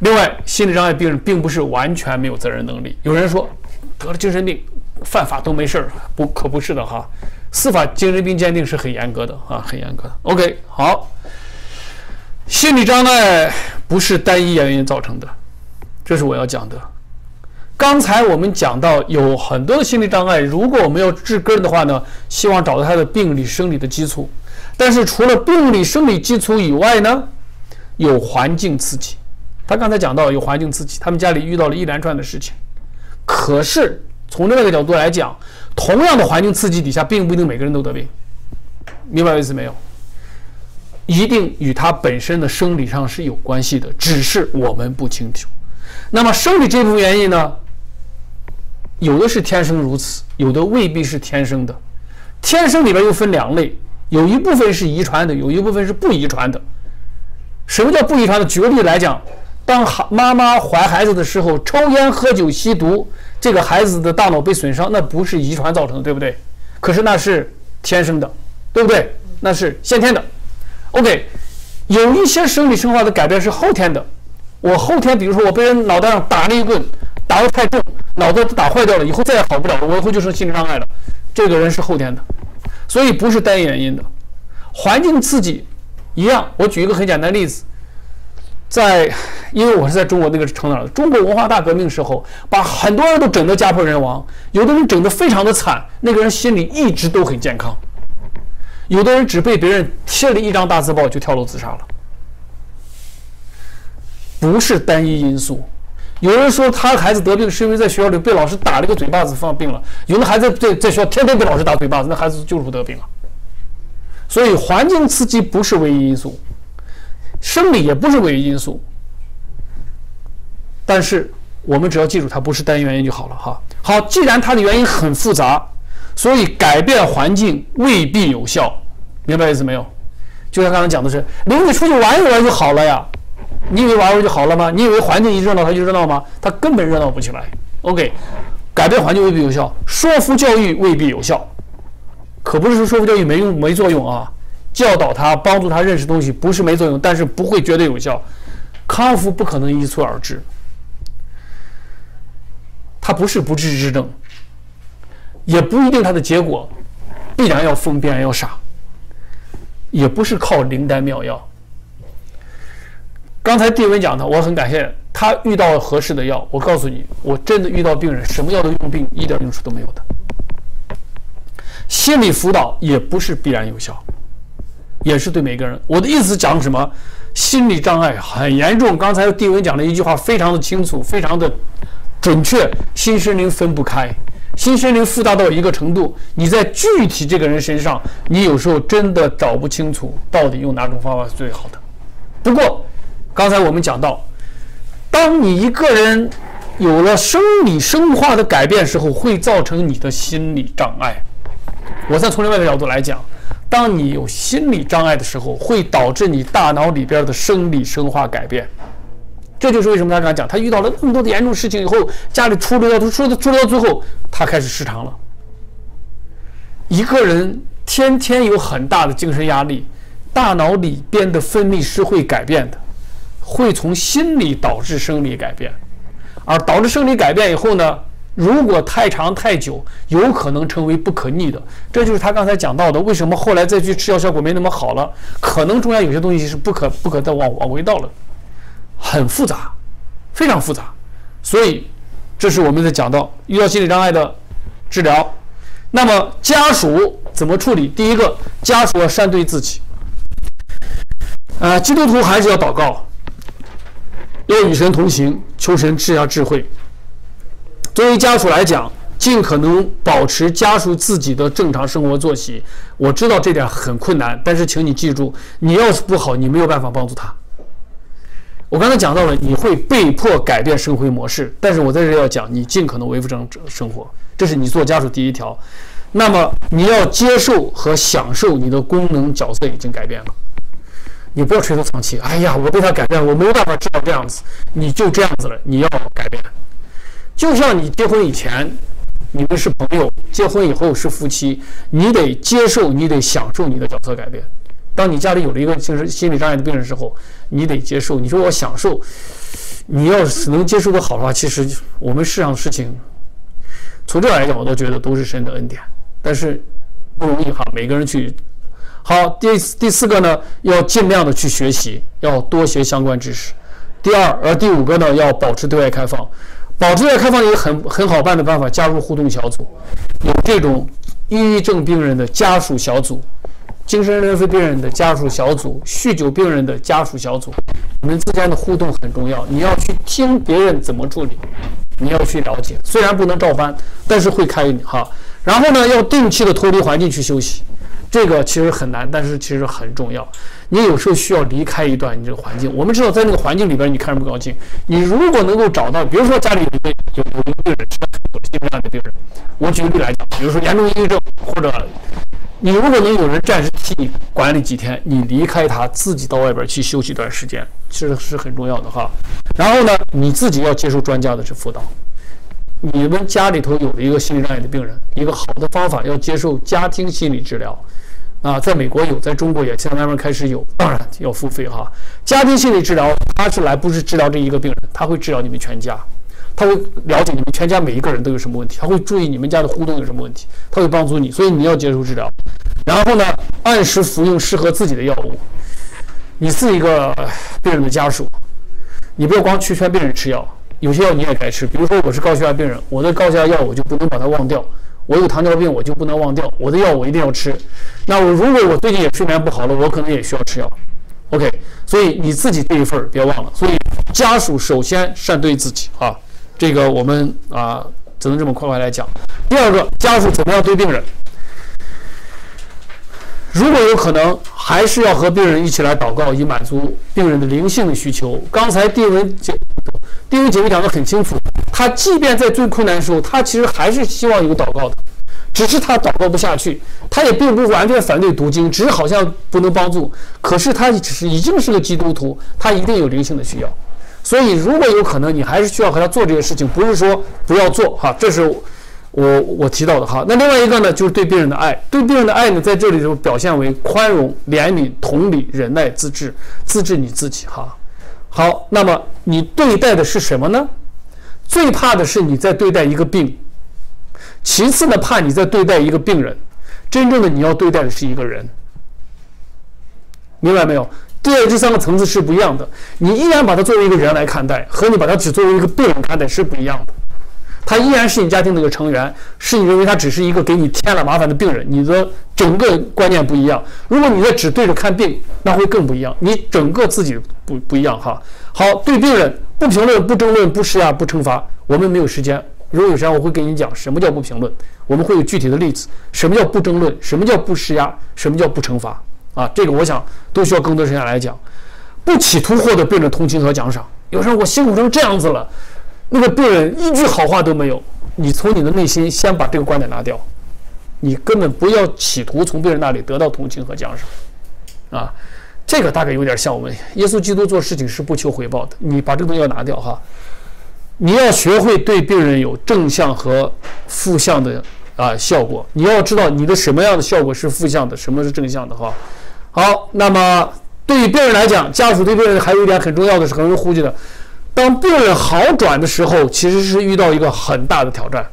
另外，心理障碍病人并不是完全没有责任能力。有人说得了精神病，犯法都没事儿，不可不是的哈。司法精神病鉴定是很严格的啊，很严格的。OK，好。心理障碍不是单一原因造成的，这是我要讲的。刚才我们讲到有很多的心理障碍，如果我们要治根的话呢，希望找到他的病理生理的基础。但是除了病理生理基础以外呢，有环境刺激。他刚才讲到有环境刺激，他们家里遇到了一连串的事情。可是从另外一个角度来讲，同样的环境刺激底下，并不一定每个人都得病。明白我意思没有？一定与他本身的生理上是有关系的，只是我们不清楚。那么生理这部分原因呢？有的是天生如此，有的未必是天生的。天生里边又分两类，有一部分是遗传的，有一部分是不遗传的。什么叫不遗传的？举个例子来讲，当妈妈怀孩子的时候抽烟、喝酒、吸毒，这个孩子的大脑被损伤，那不是遗传造成的，对不对？可是那是天生的，对不对？那是先天的。OK，有一些生理生化的改变是后天的。我后天，比如说我被人脑袋上打了一棍，打得太重，脑子打坏掉了，以后再也好不了了，我以后就成心理障碍了。这个人是后天的，所以不是单一原因的。环境刺激一样。我举一个很简单例子，在因为我是在中国那个成长的，中国文化大革命时候，把很多人都整得家破人亡，有的人整得非常的惨，那个人心里一直都很健康。有的人只被别人贴了一张大字报就跳楼自杀了，不是单一因素。有人说他孩子得病是因为在学校里被老师打了个嘴巴子犯病了，有的孩子在在学校天天被老师打嘴巴子，那孩子就是不得病了。所以环境刺激不是唯一因素，生理也不是唯一因素。但是我们只要记住它不是单一原因就好了哈。好，既然它的原因很复杂。所以改变环境未必有效，明白意思没有？就像刚才讲的是，领你出去玩一玩就好了呀？你以为玩玩就好了吗？你以为环境一热闹它就热闹吗？它根本热闹不起来。OK，改变环境未必有效，说服教育未必有效，可不是说说服教育没用没作用啊。教导他，帮助他认识东西不是没作用，但是不会绝对有效。康复不可能一蹴而至，它不是不治之症。也不一定它的结果必然要疯，必然要傻，也不是靠灵丹妙药。刚才地文讲的，我很感谢他遇到合适的药。我告诉你，我真的遇到病人，什么药都用病，一点用处都没有的。心理辅导也不是必然有效，也是对每个人。我的意思讲什么？心理障碍很严重。刚才地文讲的一句话非常的清楚，非常的准确，心身灵分不开。心身灵复杂到一个程度，你在具体这个人身上，你有时候真的找不清楚到底用哪种方法是最好的。不过，刚才我们讲到，当你一个人有了生理生化的改变时候，会造成你的心理障碍。我再从另外一个角度来讲，当你有心理障碍的时候，会导致你大脑里边的生理生化改变。这就是为什么他刚才讲，他遇到了那么多的严重事情以后，家里出了到出出了到最后，他开始失常了。一个人天天有很大的精神压力，大脑里边的分泌是会改变的，会从心理导致生理改变，而导致生理改变以后呢，如果太长太久，有可能成为不可逆的。这就是他刚才讲到的，为什么后来再去吃药效果没那么好了？可能中间有些东西是不可不可再往往回倒了，很复杂，非常复杂。所以，这是我们在讲到遇到心理障碍的治疗。那么家属怎么处理？第一个，家属要善对自己。呃，基督徒还是要祷告，要与神同行，求神赐下智慧。作为家属来讲，尽可能保持家属自己的正常生活作息。我知道这点很困难，但是请你记住，你要是不好，你没有办法帮助他。我刚才讲到了，你会被迫改变生活模式，但是我在这要讲，你尽可能维护正常生活，这是你做家属第一条。那么你要接受和享受你的功能角色已经改变了。你不要垂头丧气。哎呀，我被他改变，我没有办法知道这样子，你就这样子了。你要改变，就像你结婚以前，你们是朋友；结婚以后是夫妻。你得接受，你得享受你的角色改变。当你家里有了一个就是心理障碍的病人之后，你得接受。你说我享受，你要是能接受的好的话，其实我们世上的事情，从这来讲，我都觉得都是神的恩典。但是不容易哈，每个人去。好，第第四个呢，要尽量的去学习，要多学相关知识。第二，而第五个呢，要保持对外开放。保持对外开放一个很很好办的办法，加入互动小组，有这种抑郁症病人的家属小组，精神内分病人的家属小组，酗酒病人的家属小组，你们之间的互动很重要。你要去听别人怎么处理，你要去了解，虽然不能照搬，但是会开哈。然后呢，要定期的脱离环境去休息。这个其实很难，但是其实很重要。你有时候需要离开一段你这个环境。我们知道，在那个环境里边，你看着不高兴。你如果能够找到，比如说家里有一个有有一个病人，是有心脏的病人，我举个例来讲，比如说严重抑郁症，或者你如果能有人暂时替你管理几天，你离开他，自己到外边去休息一段时间，其实是很重要的哈。然后呢，你自己要接受专家的这辅导。你们家里头有了一个心理障碍的病人，一个好的方法要接受家庭心理治疗。啊，在美国有，在中国也现在慢慢开始有，当然要付费哈。家庭心理治疗，他是来不是治疗这一个病人，他会治疗你们全家，他会了解你们全家每一个人都有什么问题，他会注意你们家的互动有什么问题，他会帮助你，所以你要接受治疗。然后呢，按时服用适合自己的药物。你是一个病人的家属，你不要光去劝病人吃药，有些药你也该吃。比如说我是高血压病人，我的高血压药我就不能把它忘掉。我有糖尿病，我就不能忘掉我的药，我一定要吃。那我如果我最近也睡眠不好了，我可能也需要吃药。OK，所以你自己这一份别忘了。所以家属首先善对自己啊，这个我们啊只能这么快快来讲。第二个，家属怎么样对病人？如果有可能，还是要和病人一起来祷告，以满足病人的灵性的需求。刚才丁文姐，丁文姐妹讲得很清楚，他即便在最困难的时候，他其实还是希望有祷告的，只是他祷告不下去，他也并不完全反对读经，只是好像不能帮助。可是他只是已经是个基督徒，他一定有灵性的需要。所以如果有可能，你还是需要和他做这些事情，不是说不要做哈，这是。我我提到的哈，那另外一个呢，就是对病人的爱。对病人的爱呢，在这里就表现为宽容、怜悯、同理、忍耐、自制、自制你自己哈。好，那么你对待的是什么呢？最怕的是你在对待一个病，其次呢，怕你在对待一个病人。真正的你要对待的是一个人，明白没有？对待这三个层次是不一样的。你依然把它作为一个人来看待，和你把它只作为一个病人看待是不一样的。他依然是你家庭的一个成员，是你认为他只是一个给你添了麻烦的病人，你的整个观念不一样。如果你在只对着看病，那会更不一样。你整个自己不不一样哈。好，对病人不评论、不争论、不施压、不惩罚。我们没有时间，如果有时间，我会跟你讲什么叫不评论。我们会有具体的例子，什么叫不争论，什么叫不施压，什么叫不惩罚啊？这个我想都需要更多时间来讲。不企图获得病人同情和奖赏。有时候我辛苦成这样子了。那个病人一句好话都没有，你从你的内心先把这个观点拿掉，你根本不要企图从病人那里得到同情和奖赏，啊，这个大概有点像我们耶稣基督做事情是不求回报的，你把这个东西要拿掉哈，你要学会对病人有正向和负向的啊效果，你要知道你的什么样的效果是负向的，什么是正向的哈。好，那么对于病人来讲，家属对病人还有一点很重要的是很容易忽略的，当病人好转的时候，其实是遇到一个很大的挑战。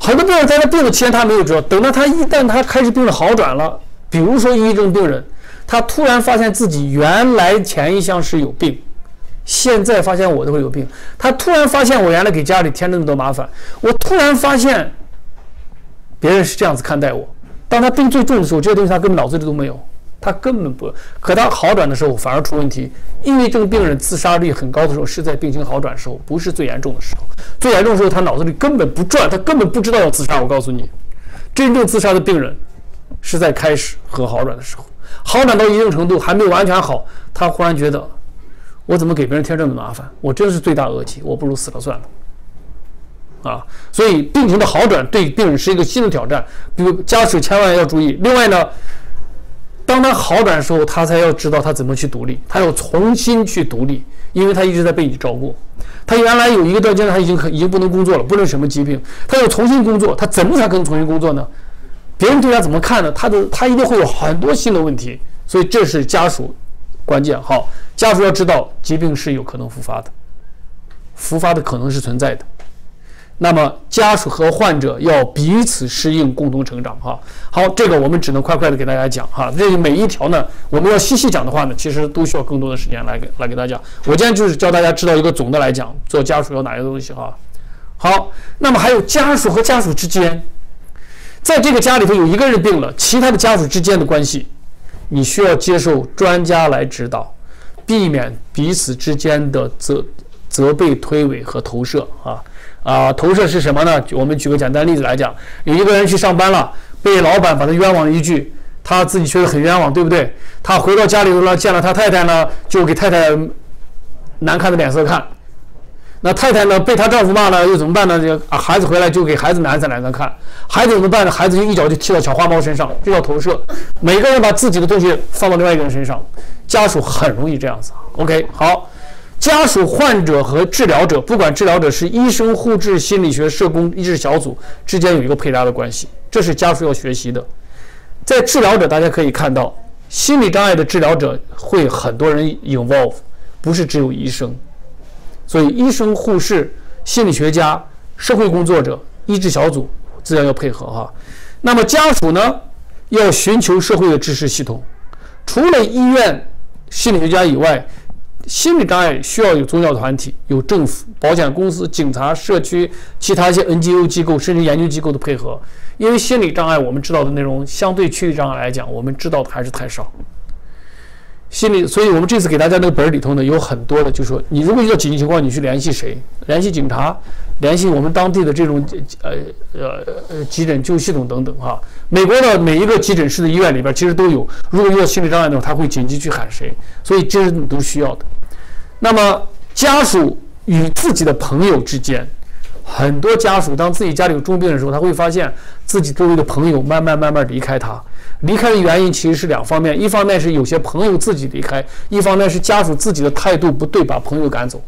很多病人在他病的期间他没有知道，等到他一旦他开始病的好转了，比如说抑郁症病人，他突然发现自己原来前一项是有病，现在发现我都会有病。他突然发现我原来给家里添了那么多麻烦，我突然发现别人是这样子看待我。当他病最重的时候，这些东西他根本脑子里都没有。他根本不，可他好转的时候反而出问题。抑郁症病人自杀率很高的时候是在病情好转的时候，不是最严重的时候。最严重的时候，他脑子里根本不转，他根本不知道要自杀。我告诉你，真正自杀的病人是在开始和好转的时候，好转到一定程度还没有完全好，他忽然觉得我怎么给别人添这么麻烦？我真是罪大恶极，我不如死了算了。啊，所以病情的好转对病人是一个新的挑战，比如家属千万要注意。另外呢。当他好转的时候，他才要知道他怎么去独立，他要重新去独立，因为他一直在被你照顾。他原来有一个段阶段他已经已经不能工作了，不论什么疾病，他要重新工作，他怎么才可能重新工作呢？别人对他怎么看呢？他的他一定会有很多新的问题，所以这是家属关键。好，家属要知道疾病是有可能复发的，复发的可能是存在的。那么家属和患者要彼此适应，共同成长。哈，好，这个我们只能快快的给大家讲。哈，这每一条呢，我们要细细讲的话呢，其实都需要更多的时间来给来给大家。我今天就是教大家知道一个总的来讲，做家属有哪些东西。哈，好，那么还有家属和家属之间，在这个家里头有一个人病了，其他的家属之间的关系，你需要接受专家来指导，避免彼此之间的责责备、推诿和投射。啊。啊，投射是什么呢？我们举个简单例子来讲，有一个人去上班了，被老板把他冤枉了一句，他自己觉得很冤枉，对不对？他回到家里头了，见了他太太呢，就给太太难看的脸色看。那太太呢，被她丈夫骂了，又怎么办呢？就啊，孩子回来就给孩子难色难色看。孩子怎么办呢？孩子就一脚就踢到小花猫身上，这叫投射。每个人把自己的东西放到另外一个人身上，家属很容易这样子。OK，好。家属、患者和治疗者，不管治疗者是医生、护士、心理学、社工、医治小组之间有一个配搭的关系，这是家属要学习的。在治疗者，大家可以看到，心理障碍的治疗者会很多人 involve，不是只有医生。所以，医生、护士、心理学家、社会工作者、医治小组自然要配合哈。那么家属呢，要寻求社会的支持系统，除了医院、心理学家以外。心理障碍需要有宗教团体、有政府、保险公司、警察、社区、其他一些 NGO 机构甚至研究机构的配合。因为心理障碍，我们知道的内容相对躯体障碍来讲，我们知道的还是太少。心理，所以我们这次给大家那个本儿里头呢，有很多的，就说你如果遇到紧急情况，你去联系谁？联系警察，联系我们当地的这种呃呃呃急诊救系统等等哈。美国的每一个急诊室的医院里边其实都有，如果遇到心理障碍的话，他会紧急去喊谁？所以这是都需要的。那么家属与自己的朋友之间，很多家属当自己家里有重病的时候，他会发现自己周围的朋友慢慢慢慢离开他。离开的原因其实是两方面，一方面是有些朋友自己离开，一方面是家属自己的态度不对，把朋友赶走。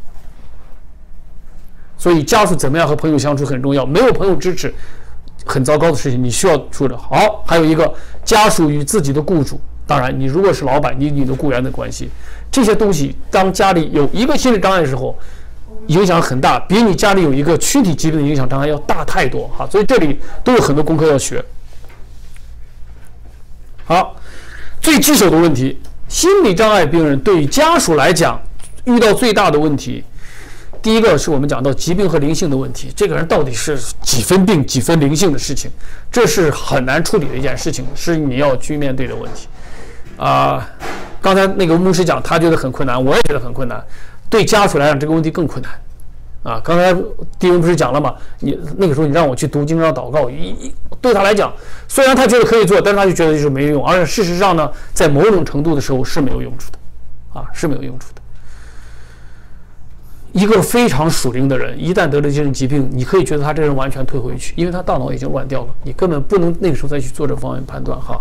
所以家属怎么样和朋友相处很重要，没有朋友支持，很糟糕的事情，你需要处理好。还有一个家属与自己的雇主，当然你如果是老板，你你的雇员的关系。这些东西，当家里有一个心理障碍的时候，影响很大，比你家里有一个躯体疾病的影响障碍要大太多哈。所以这里都有很多功课要学。好，最棘手的问题，心理障碍病人对于家属来讲，遇到最大的问题，第一个是我们讲到疾病和灵性的问题，这个人到底是几分病几分灵性的事情，这是很难处理的一件事情，是你要去面对的问题，啊。刚才那个牧师讲，他觉得很困难，我也觉得很困难。对家属来讲，这个问题更困难。啊，刚才弟兄不是讲了吗？你那个时候你让我去读经章祷告，一一对他来讲，虽然他觉得可以做，但是他就觉得就是没用。而且事实上呢，在某种程度的时候是没有用处的，啊，是没有用处的。一个非常属灵的人，一旦得了精神疾病，你可以觉得他这人完全退回去，因为他大脑已经乱掉了，你根本不能那个时候再去做这方面判断哈。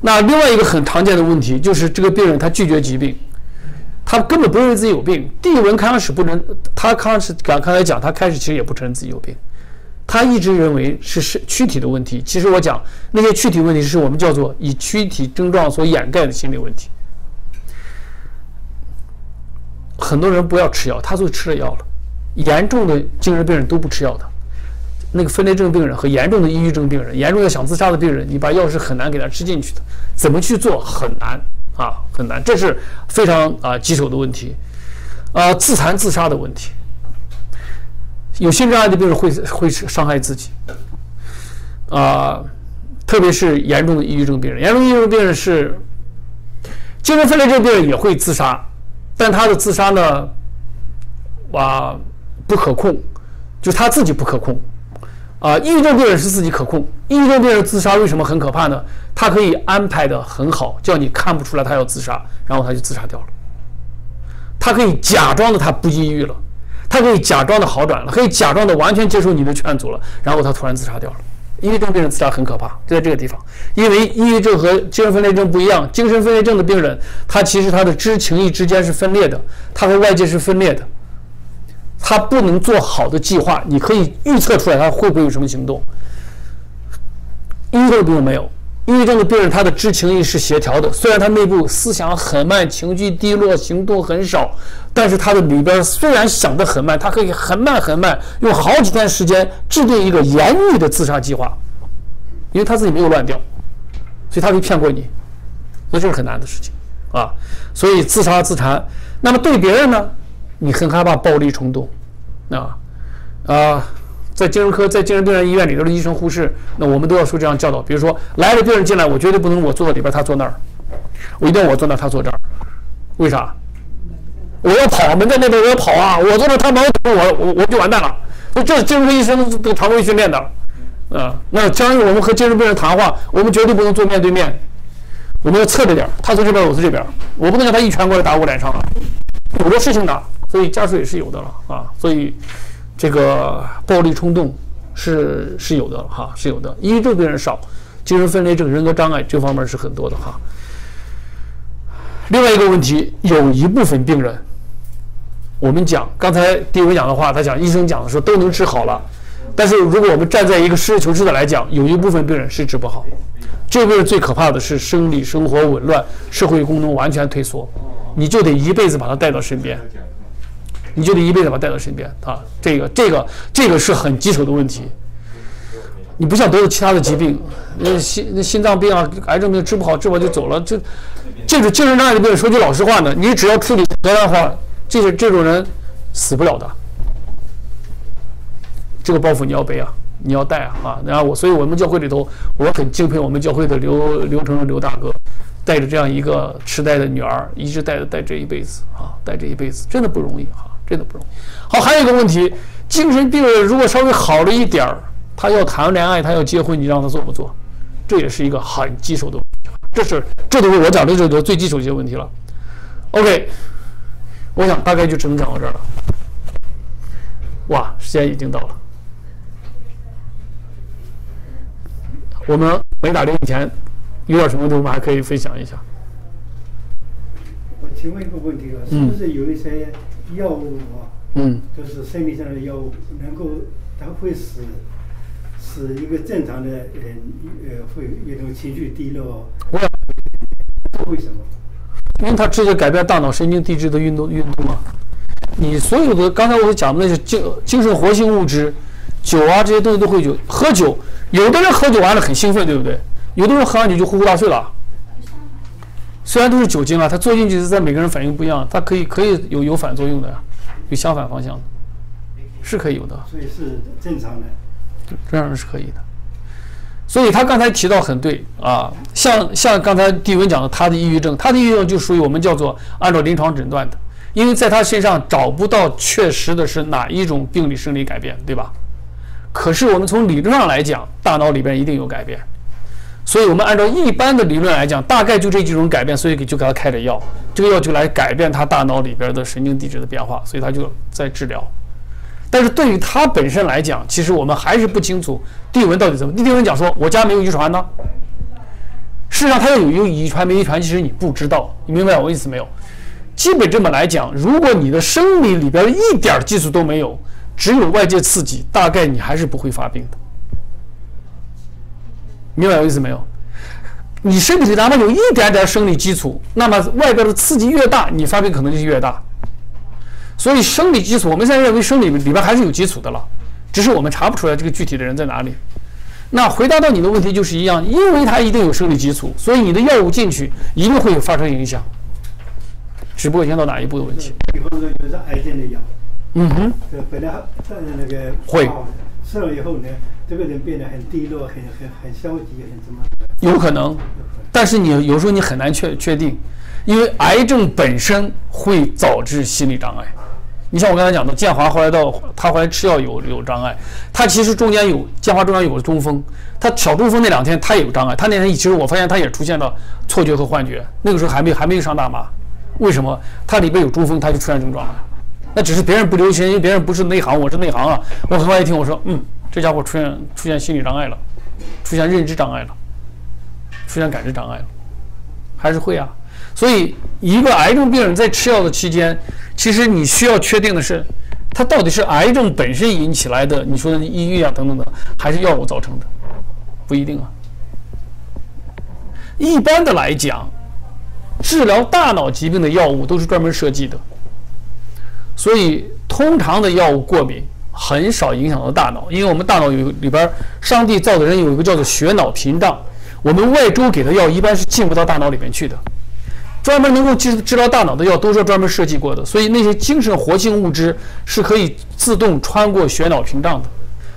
那另外一个很常见的问题就是，这个病人他拒绝疾病，他根本不认为自己有病。第一轮开始不能，他开始刚刚才讲，他开始其实也不承认自己有病，他一直认为是是躯体的问题。其实我讲那些躯体问题是我们叫做以躯体症状所掩盖的心理问题。很多人不要吃药，他就吃了药了。严重的精神病人都不吃药的，那个分裂症病人和严重的抑郁症病人，严重的想自杀的病人，你把药是很难给他吃进去的。怎么去做很难啊，很难，这是非常啊棘手的问题。啊，自残自杀的问题。有心障碍的病人会会伤害自己，啊，特别是严重的抑郁症病人。严重抑郁症病人是精神分裂症病人也会自杀，但他的自杀呢，啊，不可控，就他自己不可控。啊，抑郁症病人是自己可控。抑郁症病人自杀为什么很可怕呢？他可以安排的很好，叫你看不出来他要自杀，然后他就自杀掉了。他可以假装的他不抑郁了。他可以假装的好转了，可以假装的完全接受你的劝阻了，然后他突然自杀掉了。抑郁症病人自杀很可怕，就在这个地方，因为抑郁症和精神分裂症不一样，精神分裂症的病人，他其实他的知情意之间是分裂的，他和外界是分裂的，他不能做好的计划，你可以预测出来他会不会有什么行动。抑郁症病没有。抑郁症的病人，他的知情意是协调的，虽然他内部思想很慢，情绪低落，行动很少，但是他的里边虽然想得很慢，他可以很慢很慢，用好几天时间制定一个严密的自杀计划，因为他自己没有乱掉，所以他可以骗过你，所以这是很难的事情啊。所以自杀自残，那么对别人呢，你很害怕暴力冲动，啊啊。在精神科，在精神病院医院里头的医生护士，那我们都要说这样教导。比如说，来了病人进来，我绝对不能我坐在里边，他坐那儿，我一定要我坐那儿，他坐这儿。为啥？我要跑，门在那边，我要跑啊！我坐那儿，他忙我，我我就完蛋了。这是精神科医生都常规训练的，啊，那将来我们和精神病人谈话，我们绝对不能坐面对面，我们要侧着点儿，他坐这边，我坐这边，我不能让他一拳过来打我脸上啊！有的事情的，所以家属也是有的了啊，所以。这个暴力冲动是是有的哈，是有的。抑郁症病人少，精神分裂症、人格障碍这方面是很多的哈。另外一个问题，有一部分病人，我们讲刚才第一位讲的话，他讲医生讲的说都能治好了，但是如果我们站在一个实事求是的来讲，有一部分病人是治不好。这个最可怕的是生理生活紊乱，社会功能完全退缩，你就得一辈子把他带到身边。你就得一辈子把他带到身边啊！这个、这个、这个是很棘手的问题。你不像得了其他的疾病，那心、那心脏病啊、癌症病治不好，治不好就走了。这、这种精神障碍的病，说句老实话呢，你只要处理得当的话，这些这种人死不了的。这个包袱你要背啊，你要带啊啊！然后我，所以我们教会里头，我很敬佩我们教会的刘刘成刘大哥。带着这样一个痴呆的女儿，一直带着带这一辈子啊，带这一辈子真的不容易哈，真的不容易。好，还有一个问题，精神病人如果稍微好了一点儿，他要谈恋爱，他要结婚，你让他做不做？这也是一个很棘手的问题。这是这都是我讲的这个最棘手一些问题了。OK，我想大概就只能讲到这儿了。哇，时间已经到了，我们没打铃以前。有点什么，我们还可以分享一下。我请问一个问题啊，是不是有一些药物啊，嗯，就是生理上的药物，能够它会使使一个正常的人呃会一种情绪低落？为什么？因为它直接改变大脑神经递质的运动运动嘛。你所有的刚才我讲的那些精精神活性物质，酒啊这些东西都会有。喝酒，有的人喝酒完了很兴奋，对不对？有的人喝完酒就呼呼大睡了，虽然都是酒精啊，它做进去是在每个人反应不一样，它可以可以有有反作用的，有相反方向的，是可以有的。所以是正常的，这样是可以的。所以他刚才提到很对啊，像像刚才地文讲的，他的抑郁症，他的抑郁症就属于我们叫做按照临床诊断的，因为在他身上找不到确实的是哪一种病理生理改变，对吧？可是我们从理论上来讲，大脑里边一定有改变。所以我们按照一般的理论来讲，大概就这几种改变，所以给就给他开了药，这个药就来改变他大脑里边的神经递质的变化，所以他就在治疗。但是对于他本身来讲，其实我们还是不清楚地文到底怎么。地文讲说，我家没有遗传呢。事实上，他要有有遗传没遗传，其实你不知道，你明白我意思没有？基本这么来讲，如果你的生理里边一点激素都没有，只有外界刺激，大概你还是不会发病的。明白我意思没有？你身体哪怕有一点点生理基础，那么外边的刺激越大，你发病可能就越大。所以生理基础，我们现在认为生理里边还是有基础的了，只是我们查不出来这个具体的人在哪里。那回答到你的问题就是一样，因为它一定有生理基础，所以你的药物进去一定会有发生影响。只不过先到哪一步的问题。比方说就是癌症的药，嗯哼，本来但是那个会吃了以后呢，这个人变得很低落，很很很消极，很什么。有可能，但是你有时候你很难确确定，因为癌症本身会导致心理障碍。你像我刚才讲的，建华后来到他后来吃药有有障碍，他其实中间有建华中间有个中风，他小中风那两天他也有障碍，他那天其实我发现他也出现了错觉和幻觉，那个时候还没还没上大麻，为什么？他里边有中风，他就出现症状了，那只是别人不留心，因为别人不是内行，我是内行啊，我很快一听我说，嗯，这家伙出现出现心理障碍了，出现认知障碍了，出现感知障碍了，还是会啊。所以，一个癌症病人在吃药的期间，其实你需要确定的是，他到底是癌症本身引起来的，你说的抑郁啊等等的，还是药物造成的，不一定啊。一般的来讲，治疗大脑疾病的药物都是专门设计的，所以通常的药物过敏很少影响到大脑，因为我们大脑有里边，上帝造的人有一个叫做血脑屏障，我们外周给的药一般是进不到大脑里面去的。专门能够治治疗大脑的药都是专门设计过的，所以那些精神活性物质是可以自动穿过血脑屏障的，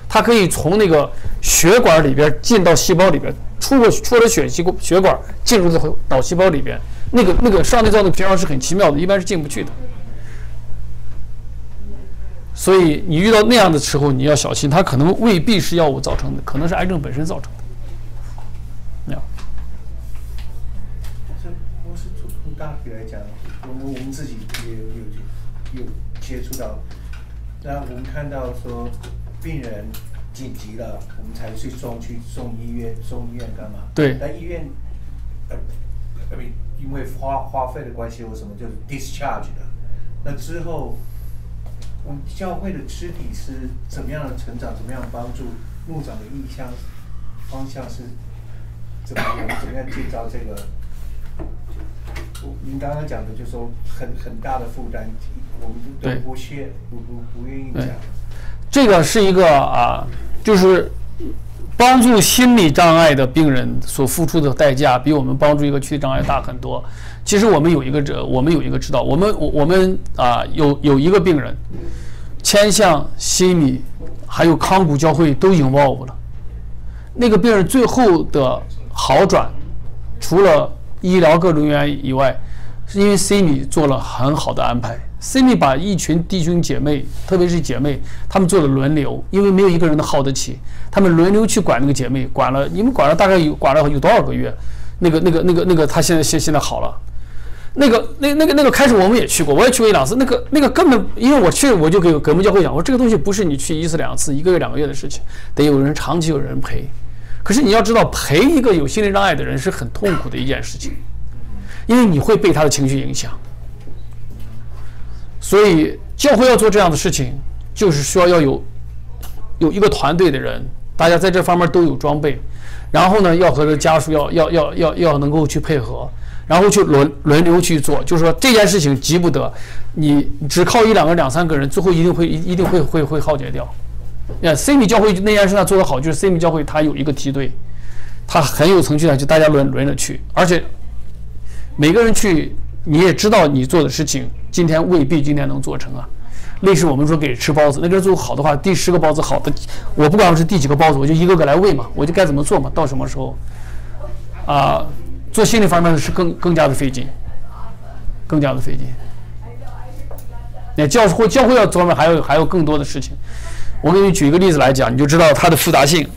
它可以从那个血管里边进到细胞里边，出过出了血细血管进入到脑细胞里边，那个那个上帝造的屏障是很奇妙的，一般是进不去的。所以你遇到那样的时候，你要小心，它可能未必是药物造成的，可能是癌症本身造成的。那样。这我是从从大体来讲，我们我们自己也有有接触到，那我们看到说病人紧急了，我们才去送去送医院，送医院干嘛？对那医院，呃，呃因为花花费的关系或什么，就是 discharge 的。那之后，我们教会的肢体是怎么样的成长，怎么样帮助牧长的意向方向是怎么样？我们怎么样建造这个？我您刚刚讲的，就是说很很大的负担，我们都对不屑不不不愿意讲。这个是一个啊，就是帮助心理障碍的病人所付出的代价，比我们帮助一个躯体障碍大很多。其实我们有一个这，我们有一个知道，我们我我们啊有有一个病人，千向心理还有康谷教会都 involve 了。那个病人最后的好转，除了医疗各种原因以外，是因为 C 米做了很好的安排。C 米把一群弟兄姐妹，特别是姐妹，他们做了轮流，因为没有一个人能耗得起，他们轮流去管那个姐妹，管了你们管了大概有管了有多少个月？那个那个那个那个，他现在现现在好了。那个那那个那个开始我们也去过，我也去过一两次。那个那个根本，因为我去我就给给我们教会讲，我说这个东西不是你去一次两次、一个月两个月的事情，得有人长期有人陪。可是你要知道，陪一个有心理障碍的人是很痛苦的一件事情，因为你会被他的情绪影响。所以教会要做这样的事情，就是需要要有有一个团队的人，大家在这方面都有装备，然后呢，要和这家属要要要要要能够去配合，然后去轮轮流去做。就是说这件事情急不得，你只靠一两个、两三个人，最后一定会一定会会会耗竭掉。那 C 米教会那件事呢做得好，就是 C 米教会它有一个梯队，它很有程序的，就大家轮轮着去，而且每个人去，你也知道你做的事情今天未必今天能做成啊。类似我们说给吃包子，那个人做好的话，第十个包子好的，我不管是第几个包子，我就一个个来喂嘛，我就该怎么做嘛，到什么时候啊？做心理方面的是更更加的费劲，更加的费劲。那教会教会要做面还有还有更多的事情。我给你举一个例子来讲，你就知道它的复杂性。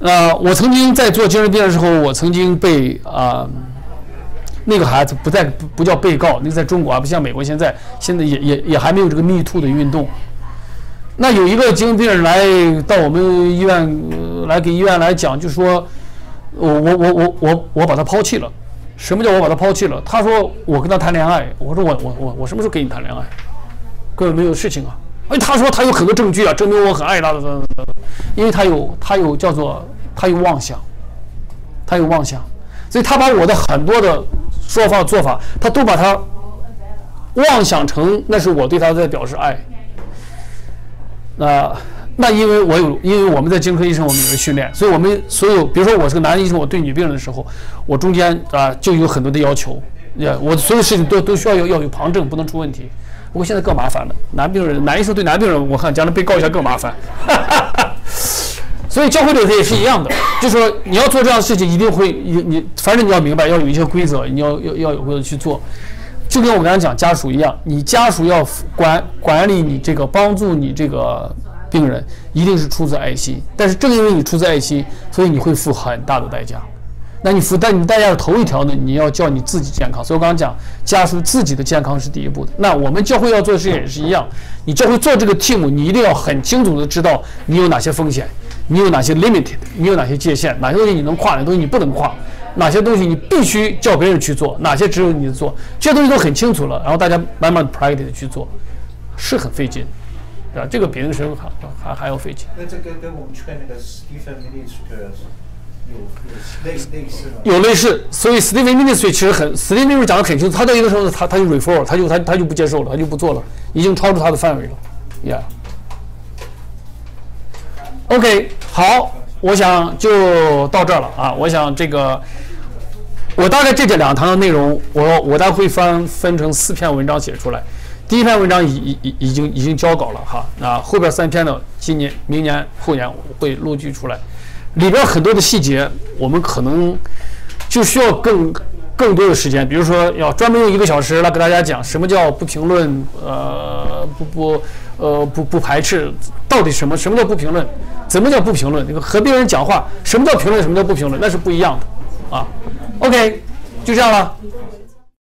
呃，我曾经在做精神病的时候，我曾经被啊、那个孩子不在不不叫被告，那个在中国啊，不像美国现在现在也也也还没有这个 Me Too 的运动。那有一个精神病人来到我们医院、来给医院来讲，就说我我我我我我把他抛弃了。什么叫我把他抛弃了？他说我跟他谈恋爱。我说我我我我什么时候跟你谈恋爱？根本没有事情啊。哎，他说他有很多证据啊，证明我很爱他的，因为他有他有叫做他有妄想，他有妄想，所以他把我的很多的说法做法，他都把他妄想成那是我对他在表示爱。那那因为我有，因为我们在精神科医生，我们有训练，所以我们所有，比如说我是个男医生，我对女病人的时候，我中间啊就有很多的要求，呀，我所有事情都都需要要要有旁证，不能出问题。不过现在更麻烦了，男病人、男医生对男病人，我看将来被告一下更麻烦。所以教会里头也是一样的，就说你要做这样的事情，一定会你你，反正你要明白，要有一些规则，你要要要有规则去做。就跟我刚才讲家属一样，你家属要管管理你这个帮助你这个病人，一定是出自爱心。但是正因为你出自爱心，所以你会付很大的代价。那你付但你代价的头一条呢？你要叫你自己健康。所以我刚刚讲，家属自己的健康是第一步的。那我们教会要做的事情也是一样。你教会做这个 team，你一定要很清楚的知道你有哪些风险，你有哪些 limited，你有哪些界限，哪些东西你能跨，哪些东西你不能跨，哪些东西你必须叫别人去做，哪些只有你做，这些东西都很清楚了。然后大家慢慢 practice 的去做，是很费劲，对吧？这个比那个时候还还还要费劲。那这个跟我们劝那个 Stephen Minister 有有类类似吗？有类似，所以 Stephen Ministry 其实很，Stephen Ministry 讲的很清楚，他到一个时候他他就 refer，他就他他就不接受了，他就不做了，已经超出他的范围了，Yeah。OK，好，我想就到这儿了啊，我想这个，我大概这这两堂的内容，我我大概会分分成四篇文章写出来，第一篇文章已已已已经已经交稿了哈，那后边三篇呢，今年、明年、后年我会陆续出来。里边很多的细节，我们可能就需要更更多的时间。比如说，要专门用一个小时来给大家讲什么叫不评论，呃，不不，呃，不不排斥，到底什么什么叫不评论？怎么叫不评论？那个和别人讲话，什么叫评论？什么叫不评论？那是不一样的啊。OK，就这样了。